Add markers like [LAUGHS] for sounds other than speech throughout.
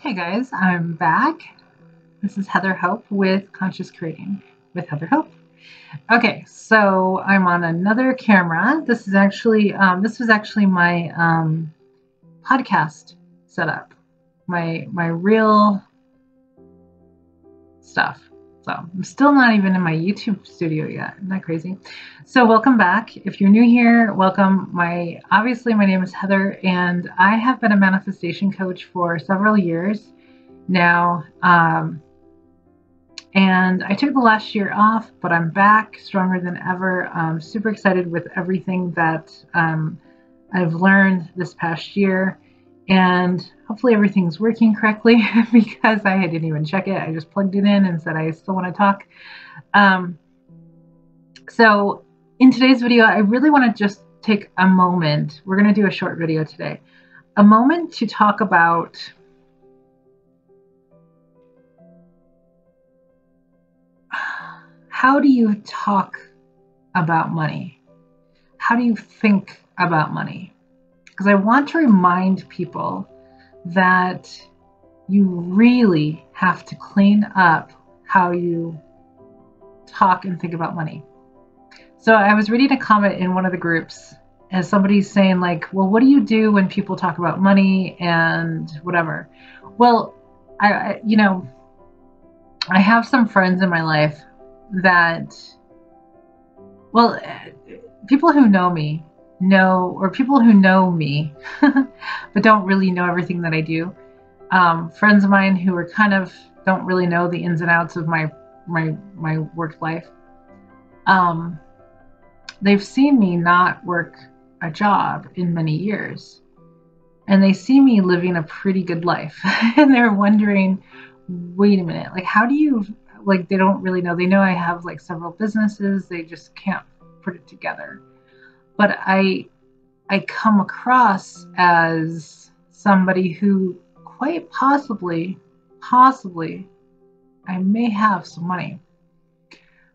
Hey guys, I'm back. This is Heather Hope with Conscious Creating with Heather Hope. Okay, so I'm on another camera. This is actually um, this was actually my um, podcast setup, my my real stuff. So I'm still not even in my YouTube studio yet. Isn't that crazy? So welcome back. If you're new here, welcome. My obviously my name is Heather, and I have been a manifestation coach for several years now. Um, and I took the last year off, but I'm back stronger than ever. I'm super excited with everything that um, I've learned this past year and hopefully everything's working correctly [LAUGHS] because I didn't even check it. I just plugged it in and said I still want to talk. Um, so in today's video, I really want to just take a moment. We're going to do a short video today. A moment to talk about how do you talk about money? How do you think about money? because I want to remind people that you really have to clean up how you talk and think about money. So I was reading a comment in one of the groups and somebody's saying like, well, what do you do when people talk about money and whatever? Well, I, I you know, I have some friends in my life that, well, people who know me know, or people who know me, [LAUGHS] but don't really know everything that I do. Um, friends of mine who are kind of don't really know the ins and outs of my my my work life. Um, they've seen me not work a job in many years, and they see me living a pretty good life, [LAUGHS] and they're wondering, wait a minute, like how do you like they don't really know. They know I have like several businesses, they just can't put it together but I I come across as somebody who quite possibly possibly I may have some money.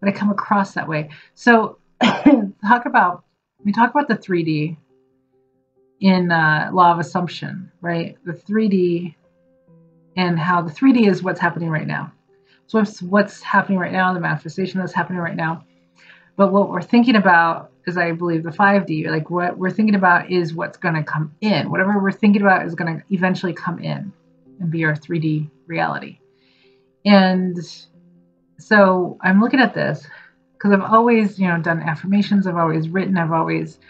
But I come across that way. So [COUGHS] talk about we talk about the 3D in uh, law of assumption, right? The 3D and how the 3D is what's happening right now. So what's, what's happening right now, the manifestation that's happening right now. But what we're thinking about is I believe the 5D, like what we're thinking about is what's going to come in. Whatever we're thinking about is going to eventually come in and be our 3D reality. And so I'm looking at this because I've always, you know, done affirmations, I've always written, I've always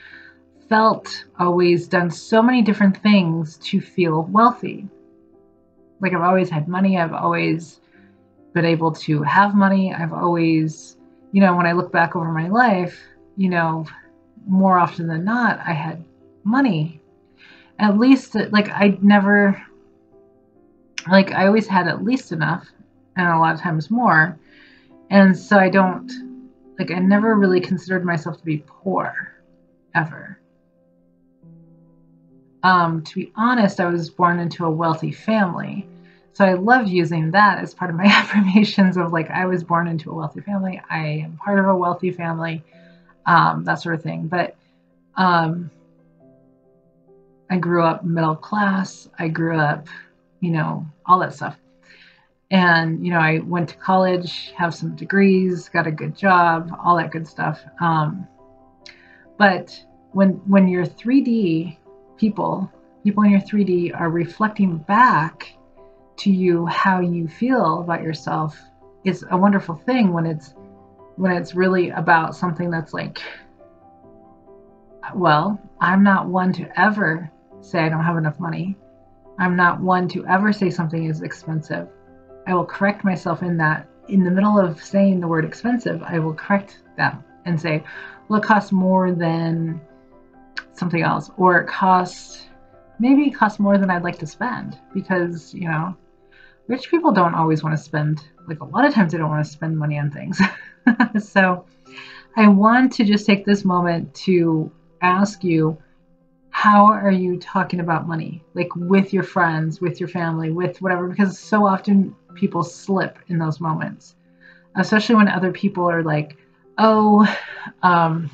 felt, always done so many different things to feel wealthy. Like I've always had money, I've always been able to have money, I've always, you know, when I look back over my life, you know, more often than not, I had money. At least, like, I never, like, I always had at least enough, and a lot of times more. And so I don't, like, I never really considered myself to be poor, ever. Um, to be honest, I was born into a wealthy family. So I love using that as part of my [LAUGHS] affirmations of like, I was born into a wealthy family. I am part of a wealthy family um, that sort of thing. But um, I grew up middle class. I grew up, you know, all that stuff. And, you know, I went to college, have some degrees, got a good job, all that good stuff. Um, but when when your 3D people, people in your 3D are reflecting back to you how you feel about yourself, is a wonderful thing when it's when it's really about something that's like, well, I'm not one to ever say I don't have enough money. I'm not one to ever say something is expensive. I will correct myself in that. In the middle of saying the word expensive, I will correct them and say, well, it costs more than something else, or it costs, maybe it costs more than I'd like to spend because, you know, rich people don't always want to spend, like a lot of times they don't want to spend money on things. [LAUGHS] so I want to just take this moment to ask you how are you talking about money? Like with your friends with your family with whatever because so often people slip in those moments. Especially when other people are like oh um,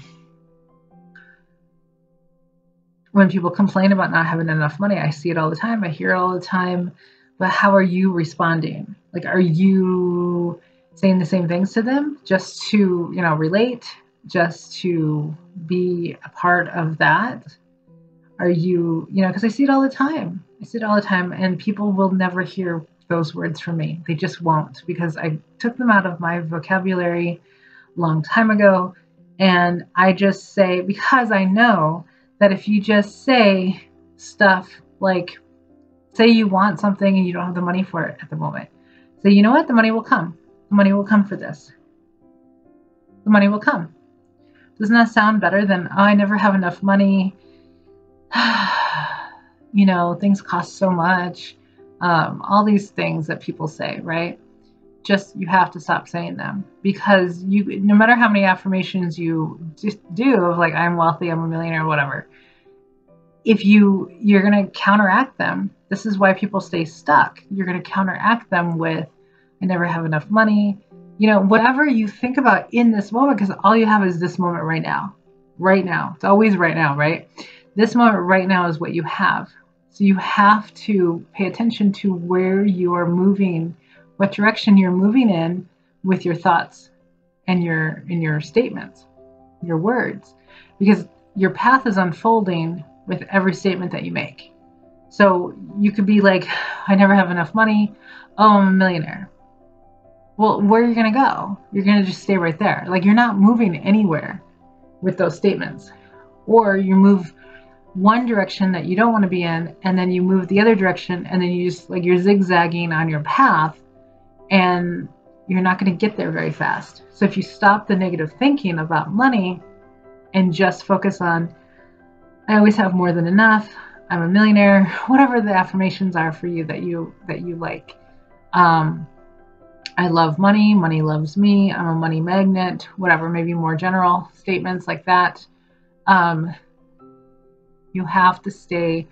when people complain about not having enough money i see it all the time i hear it all the time but how are you responding? Like, are you saying the same things to them just to, you know, relate, just to be a part of that? Are you, you know, because I see it all the time. I see it all the time, and people will never hear those words from me. They just won't because I took them out of my vocabulary long time ago. And I just say, because I know that if you just say stuff like, say you want something and you don't have the money for it at the moment, say, you know what, the money will come. The money will come for this. The money will come. Doesn't that sound better than, oh, I never have enough money? [SIGHS] you know, things cost so much. Um, all these things that people say, right? Just you have to stop saying them because you, no matter how many affirmations you do of like I'm wealthy, I'm a millionaire, whatever. If you you're gonna counteract them, this is why people stay stuck. You're gonna counteract them with I never have enough money. You know, whatever you think about in this moment, because all you have is this moment right now. Right now. It's always right now, right? This moment right now is what you have. So you have to pay attention to where you're moving, what direction you're moving in with your thoughts and your in your statements, your words, because your path is unfolding with every statement that you make. So you could be like, [SIGHS] I never have enough money. Oh, I'm a millionaire. Well, where are you going to go? You're going to just stay right there. Like you're not moving anywhere with those statements. Or you move one direction that you don't want to be in and then you move the other direction and then you just like you're zigzagging on your path and you're not going to get there very fast. So if you stop the negative thinking about money and just focus on I always have more than enough, I'm a millionaire, [LAUGHS] whatever the affirmations are for you that you that you like. Um, I love money, money loves me, I'm a money magnet, whatever, maybe more general statements like that. Um, you have to stay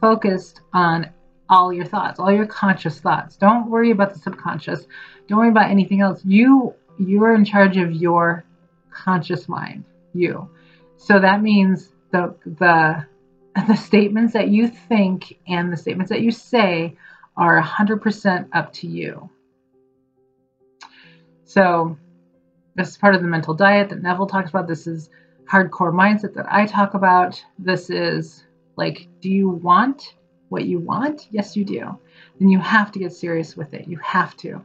focused on all your thoughts, all your conscious thoughts. Don't worry about the subconscious. Don't worry about anything else. You you are in charge of your conscious mind. You. So that means the the the statements that you think and the statements that you say are 100% up to you. So this is part of the mental diet that Neville talks about. This is hardcore mindset that I talk about. This is like, do you want what you want? Yes, you do. Then you have to get serious with it. You have to.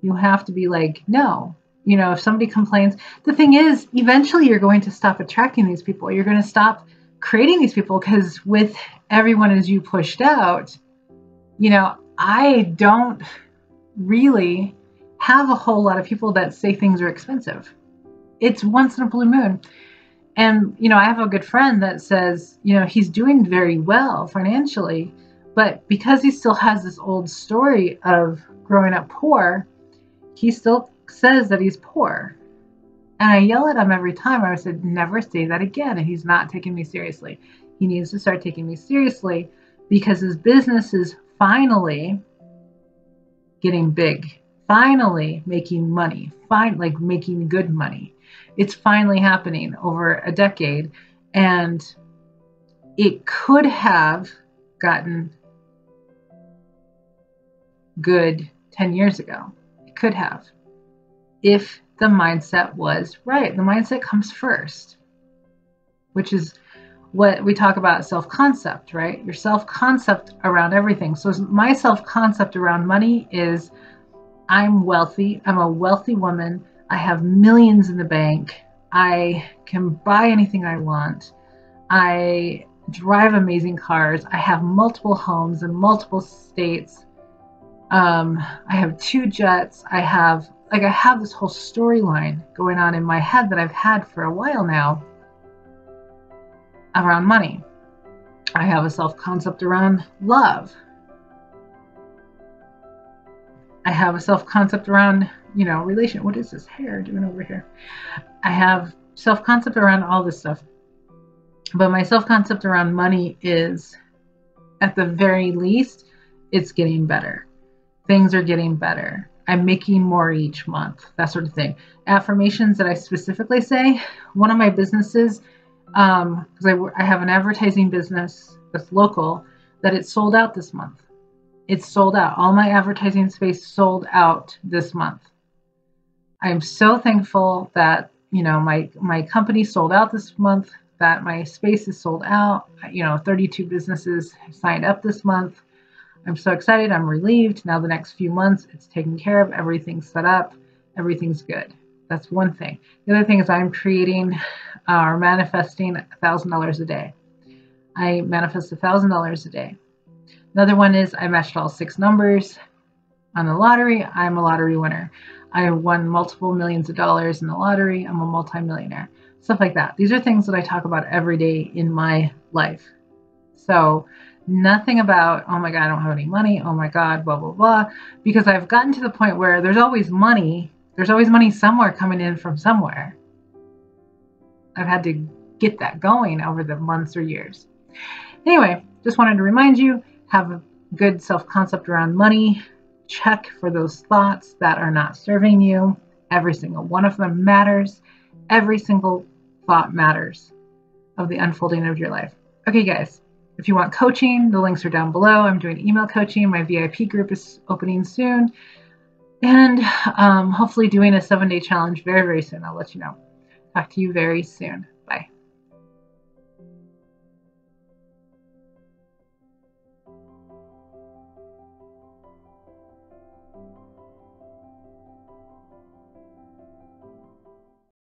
You have to be like, no. You know, if somebody complains, the thing is, eventually you're going to stop attracting these people. You're going to stop creating these people because with everyone as you pushed out, you know, I don't really have a whole lot of people that say things are expensive. It's once in a blue moon. And, you know, I have a good friend that says, you know, he's doing very well financially, but because he still has this old story of growing up poor, he still says that he's poor. And I yell at him every time. I said, never say that again. And he's not taking me seriously. He needs to start taking me seriously because his business is finally getting big, finally making money, fine, like making good money it's finally happening over a decade. And it could have gotten good 10 years ago. It could have. If the mindset was right. The mindset comes first, which is what we talk about self concept, right? Your self concept around everything. So, my self concept around money is I'm wealthy, I'm a wealthy woman, I have millions in the bank. I can buy anything I want. I drive amazing cars. I have multiple homes in multiple states. Um, I have two jets. I have like I have this whole storyline going on in my head that I've had for a while now around money. I have a self concept around love. I have a self concept around you know, relation. What is this hair doing over here? I have self concept around all this stuff. But my self concept around money is, at the very least, it's getting better. Things are getting better. I'm making more each month, that sort of thing. Affirmations that I specifically say, one of my businesses, because um, I, I have an advertising business that's local, that it sold out this month It's sold out. All my advertising space sold out this month. I'm so thankful that you know my my company sold out this month that my space is sold out you know 32 businesses signed up this month i'm so excited i'm relieved now the next few months it's taken care of everything's set up everything's good that's one thing the other thing is i'm creating uh, or manifesting $1000 a day i manifest $1000 a day another one is i matched all six numbers on the lottery i'm a lottery winner I won multiple millions of dollars in the lottery. I'm a multimillionaire. Stuff like that. These are things that I talk about every day in my life. So, nothing about, oh my God, I don't have any money. Oh my God, blah, blah, blah. Because I've gotten to the point where there's always money. There's always money somewhere coming in from somewhere. I've had to get that going over the months or years. Anyway, just wanted to remind you have a good self concept around money check for those thoughts that are not serving you. Every single one of them matters. Every single thought matters of the unfolding of your life. Okay, guys, if you want coaching, the links are down below. I'm doing email coaching. My VIP group is opening soon. And um, hopefully doing a seven day challenge very, very soon. I'll let you know. Talk to you very soon. Bye.